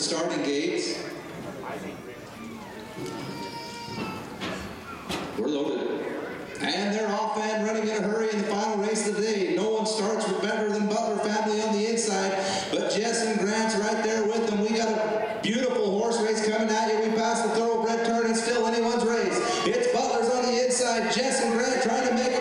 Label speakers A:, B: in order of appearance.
A: starting gate. We're loaded. And they're off and running in a hurry in the final race of the day. No one starts with better than Butler family on the inside, but Jess and Grant's right there with them. We got a beautiful horse race coming at you. We passed the thoroughbred turn. and still anyone's race. It's Butler's on the inside. Jess and Grant trying to make